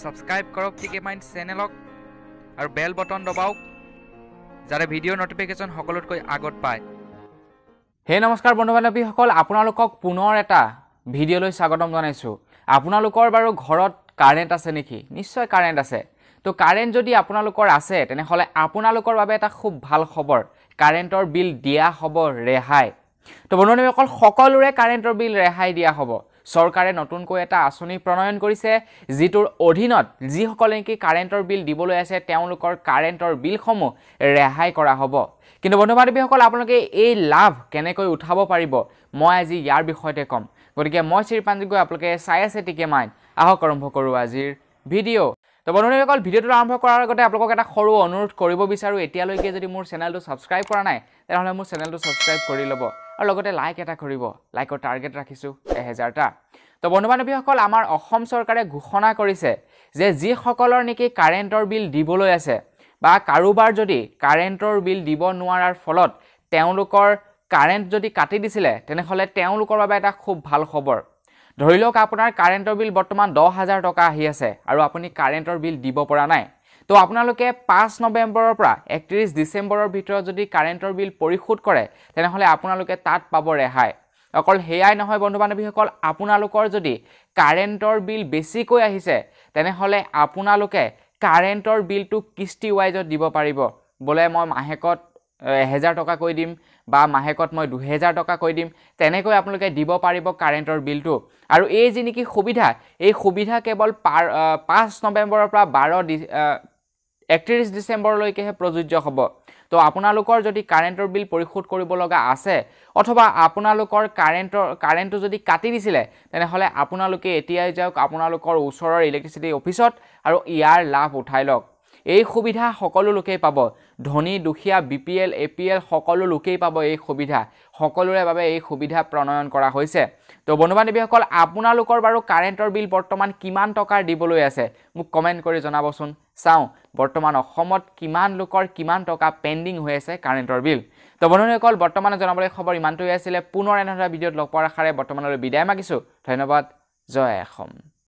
Subscribe কৰক টিকে mind চেনেলক আৰু বেল বটন দবাওক যাতে ভিডিঅ'ৰ ন'টিফিকেশ্যন সকলোতকৈ আগত পায়। হে নমস্কাৰ বন্ধু বান্ধৱীসকল আপোনালোকক পুনৰ এটা ভিডিঅ'লৈ স্বাগতম জনাইছোঁ। আপোনালোকৰ বাৰু ঘৰত কাৰেণ্ট আছে নেকি? নিশ্চয় কাৰেণ্ট আছে। তো কাৰেণ্ট যদি আপোনালোকৰ আছে তেনেহ'লে আপোনালোকৰ বাবে এটা খুব ভাল খবৰ। কাৰেণ্টৰ বিল দিয়া হ'ব ৰেহাই। তো বন্ধু বান্ধৱীসকল সকলোৰে কাৰেণ্টৰ বিল ৰেহাই দিয়া হ'ব। চৰকাৰে নতুনকৈ এটা আঁচনি প্ৰণয়ন কৰিছে যিটোৰ অধীনত যিসকলে নেকি কাৰেণ্টৰ বিল দিবলৈ আছে তেওঁলোকৰ কাৰেণ্টৰ বিলসমূহ ৰেহাই কৰা হ'ব। কিন্তু বন্ধু বান্ধৱীসকল আপোনালোকে এই লাভ কেনেকৈ উঠাব পাৰিব? মই আজি ইয়াৰ বিষয়তে ক'ম। গতিকে মই শ্ৰীপাঞ্জি গৈ আপোনালোকে চাই আছে টিকে মাইন। আহক আৰম্ভ কৰোঁ আজিৰ ভিডিঅ' তো বন্ধু বান্ধৱীসকল ভিডিঅ'টো আৰম্ভ কৰাৰ আগতে আপোনালোকক এটা সৰু অনুৰোধ কৰিব বিচাৰোঁ। এতিয়ালৈকে যদি মোৰ চেনেলটো ছাবস্ক্ৰাইব কৰা নাই তেনেহ'লে মোৰ চেনেলটো ছাবস্ক্ৰাইব কৰি ল'ব। আৰু লগতে লাইক এটা কৰিব। লাইকৰ টাৰ্গেট ৰাখিছোঁ এহেজাৰটা। তো বন্ধু বান্ধৱীসকল আমাৰ অসম চৰকাৰে ঘোষণা কৰিছে যে যিসকলৰ নেকি কাৰেণ্টৰ বিল দিবলৈ আছে বা কাৰোবাৰ যদি কাৰেণ্টৰ বিল দিব নোৱাৰাৰ ফলত তেওঁলোকৰ কাৰেণ্ট যদি কাটি দিছিলে তেনেহ'লে তেওঁলোকৰ বাবে এটা খুব ভাল খবৰ। ধৰি লওক আপোনাৰ কাৰেণ্টৰ বিল বৰ্তমান দহ হাজাৰ টকা আহি আছে আৰু আপুনি কাৰেণ্টৰ বিল দিব পৰা নাই। তো আপোনালোকে পাঁচ নৱেম্বৰৰ পৰা একত্ৰিছ ডিচেম্বৰৰ ভিতৰত যদি কাৰেণ্টৰ বিল পৰিশোধ কৰে তেনেহ'লে আপোনালোকে তাত পাব ৰেহাই। অকল সেয়াই নহয় বন্ধু বান্ধৱীসকল আপোনালোকৰ যদি কাৰেণ্টৰ বিল বেছিকৈ আহিছে তেনেহ'লে আপোনালোকে কাৰেণ্টৰ বিলটো কিস্তি ৱাইজত দিব পাৰিব। বোলে মই মাহেকত এহেজাৰ টকাকৈ দিম বা মাহেকত মই দুহেজাৰ টকাকৈ দিম তেনেকৈ আপোনালোকে দিব পাৰিব কাৰেণ্টৰ বিলটো। আৰু এই যি নেকি সুবিধা এই সুবিধা কেৱল পাৰ পাঁচ নৱেম্বৰৰ পৰা বাৰ ডি একত্ৰিছ ডিচেম্বৰলৈকেহে প্ৰযোজ্য হ'ব। তো আপোনালোকৰ যদি কাৰেণ্টৰ বিল পৰিশোধ কৰিব লগা আছে অথবা আপোনালোকৰ কাৰেণ্টৰ কাৰেণ্টটো যদি কাটি দিছিলে তেনেহ'লে আপোনালোকে এতিয়াই যাওক আপোনালোকৰ ওচৰৰ ইলেক্ট্ৰিচিটি অফিচত আৰু ইয়াৰ লাভ উঠাই লওক। এই সুবিধা সকলো লোকেই পাব। ধনী দুখীয়া B P L A P L সকলো লোকেই পাব এই সুবিধা। সকলোৰে বাবে এই সুবিধা প্ৰণয়ন কৰা হৈছে। তো বন্ধু বান্ধৱীসকল আপোনালোকৰ বাৰু কাৰেণ্টৰ বিল বৰ্তমান কিমান টকাৰ দিবলৈ আছে? মোক কমেণ্ট কৰি জনাবচোন। চাওঁ বৰ্তমান অসমত কিমান লোকৰ কিমান টকা পেণ্ডিং হৈ আছে কাৰেণ্টৰ বিল। তো বন্ধুসকল বৰ্তমানে জনাবলৈ খবৰ ইমানটোৱে আছিলে। পুনৰ এনেধৰণৰ ভিডিঅ'ত লগ পোৱাৰ আশাৰে বৰ্তমানলৈ বিদায় মাগিছোঁ। ধন্যবাদ। জয় অসম।